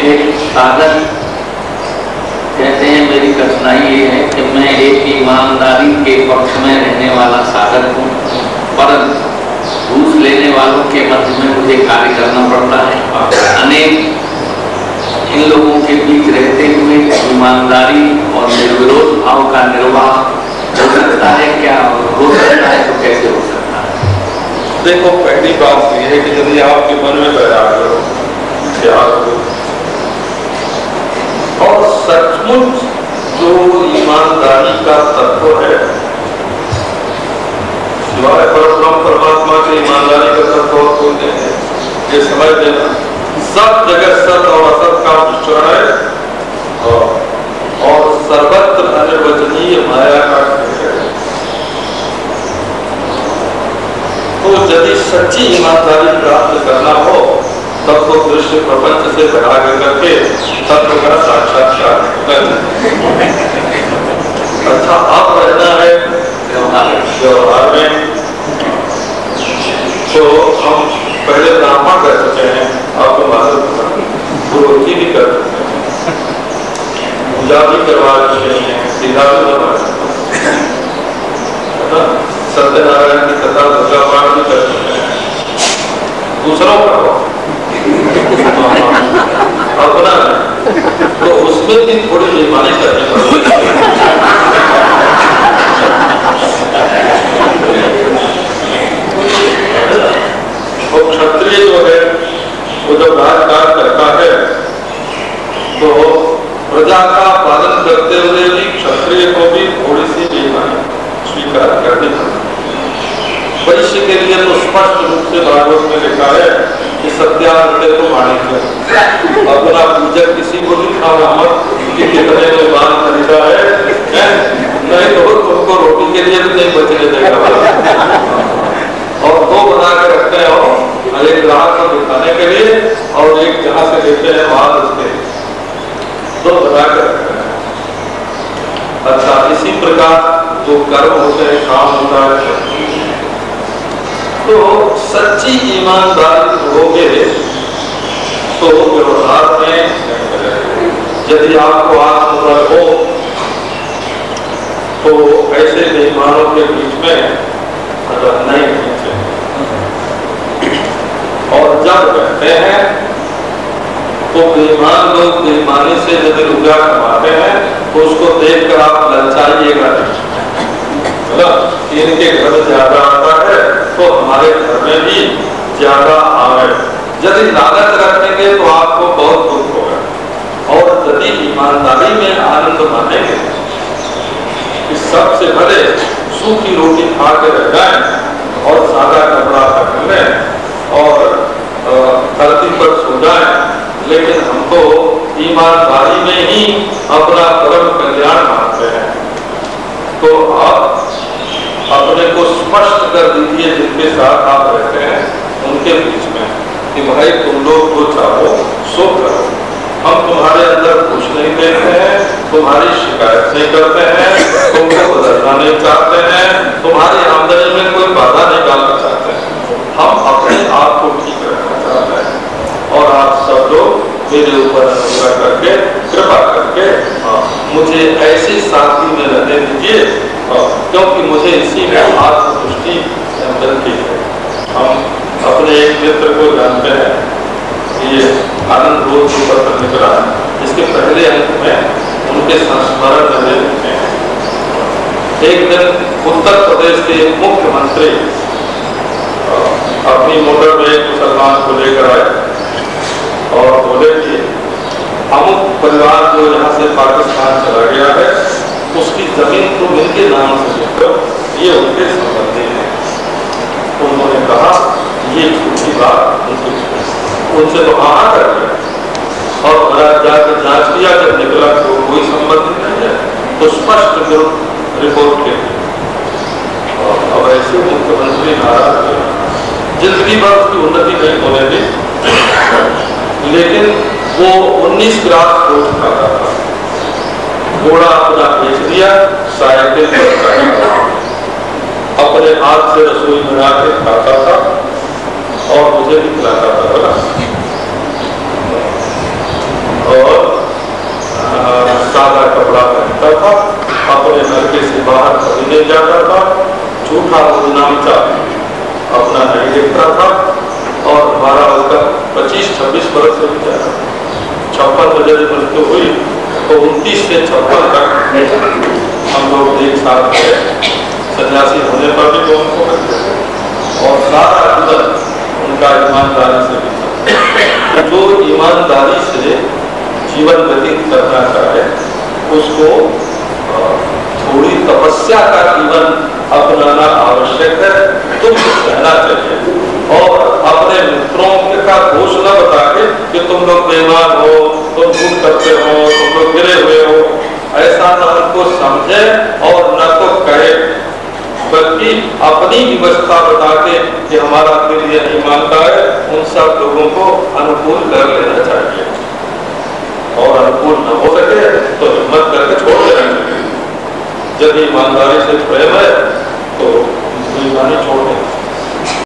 एक साधक कहते हैं, मेरी कठिनाई ये है कि मैं एक ईमानदारी के पक्ष में रहने वाला साधक हूँ परंतु घूस लेने वालों के मध्य में मुझे कार्य करना पड़ता है। अनेक इन लोगों के बीच रहते हुए ईमानदारी और निर्विरोध भाव का निर्वाह हो सकता है। क्या हो सकता है तो कैसे हो सकता है? देखो, पहली बात यह है कि यदि आपके मन में बैराग हो हो और सचमुच जो ईमानदारी का तत्व है परमात्मा के ईमानदारी का तत्व और कोई नहीं है, ये समझ लेना। सब जगह सत और असत का मिश्रण है और, और सर्वत्र अनिर्वचनीय माया का खेल है तो यदि सच्ची ईमानदारी प्राप्त करना हो तब तो दृश्य प्रपंच से वैराग्य करके तत्व का साक्षात्कार अच्छा अब रहना है, व्यवहार में तो हम पहले ब्राह्मण कर चुके हैं आपको मालूम गुरुजी भी कर चुके हैं। पूजा भी करवा चुके हैं, सीधा भी बनवा चुके हैं। सत्यनारायण की कथा दुर्गा पाठ भी कर चुके हैं। दूसरों का तो उसमें भी थोड़ी बेईमानी करनी क्षत्रिय जो है वो जब राजकाज करता है तो प्रजा का पालन करते हुए भी क्षत्रिय को भी थोड़ी सी बेईमानी स्वीकार करनी पड़ती वैश्य के लिए तो स्पष्ट से भागवत में लिखा है कि सत्याग्रह को मानिक अपना पूजक किसी को नहीं मत, कि कितने में माल खरीदा है? नहीं तो तुमको रोटी के लिए भी नहीं बचने देगा। और दो बना के रखते हो एक ग्राहक को दिखाने के लिए और एक जहाँ से लेते हैं वहाँ उसके। दो बना के रखते हैं। अच्छा इसी प्रकार जो कर्म होते हैं, काम होता है। तो सच्ची ईमानदारी होगे तो व्यवहार में यदि आपको आत्मबल हो तो ऐसे बेईमानों के बीच में ही नहीं और जब रहते हैं तो बेईमान लोग बेईमानी से यदि रुपया कमाते हैं तो उसको देखकर आप ललचाइएगा नहीं। इनके घर ज़्यादा हमारे घर में भी ज़्यादा आवे। यदि लालच रखेंगे तो आपको बहुत दुख होगा। और यदि ईमानदारी में आनंद मानेंगे सबसे भले सूखी रोटी खा के रह जाए और सादा कपड़ा पहन लें और धरती पर सो जाए। लेकिन हमको ईमानदारी में ही अपना परम कल्याण मानते हैं। तो आप अपने को स्पष्ट कर दीजिए जिनके साथ आप रहते हैं, उनके बीच में कि भाई तुम लोग जो चाहो, सो करो। हम तुम्हारे अंदर कुछ नहीं देखते हैं, तुम्हारी शिकायत नहीं करते हैं, तुमको बदलना नहीं चाहते हैं, तुम्हारी आमदनी में कोई बाधा नहीं डालना चाहते हैं। हम अपने आप को ठीक रखना चाहते हैं और आप सब लोग मेरे ऊपर अनुग्रह करके, कृपा करके मुझे ऐसी शांति में रहने दीजिए क्योंकि मुझे इसी में आत्मदृष्टि मिलती है। हम अपने एक मित्र को जानते हैं ये आनंद रोज जो पत्र निकला इसके पहले अंक में उनके संस्मरण में हैं। एक दिन उत्तर प्रदेश के मुख्यमंत्री अपनी मोटर में एक मुसलमान को लेकर आए और बोले कि, अमुक परिवार जो यहाँ से पाकिस्तान चला गया है। उसकी ज़मीन को इनके नाम से लेकर ये उनके संबंधी है। तो उन्होंने कहा, ये झूठी बात उनकी उनसे तो मना कर दिया और महाराज जाकर जाँच किया, जब निकला तो कोई संबंधित नहीं है। तो स्पष्ट जो रिपोर्ट के अब ऐसे मुख्यमंत्री नाराज़ हुए ज़िंदगी भर उसकी उन्नति नहीं होने दी, लेकिन वो 19 ग्रास रोज खाता था। घोड़ा अपना बेच दिया, साइकिल अपने हाथ से रसोई बना के खाता था और मुझे भी खिलाता था बना और सादा कपड़ा पहनता था, अपने लड़के से बाहर खरीदे जाता था, झूठा बदनामचा अपना नहीं देखता था और हमारा उसका पच्चीस छब्बीस बरस से भी ज़्यादा। छप्पन बजे मृत्यु तो हुई। तो उनतीस से छप्पन तक हम लोग एक साथ थे सन्यासी होने पर भी करते थे और सारा जीवन उनका ईमानदारी से भी जो ईमानदारी से जीवन व्यतीत करना चाहे, उसको थोड़ी तपस्या का जीवन अपनाना आवश्यक है। तुम कहना चाहिए और अपने मित्रों का न बता के कि तुम लोग बेईमान हो, तुम करते हो, तुम लोग गिरे हुए हो, ऐसा न उनको समझे और न तो कहे, बल्कि अपनी व्यवस्था बता के कि हमारा दिल ये नहीं मानता है, उन सब लोगों को अनुकूल कर लेना चाहिए। और अनुकूल न हो सके तो हिम्मत करके छोड़ देना चाहिए। जब ईमानदारी से प्रेम है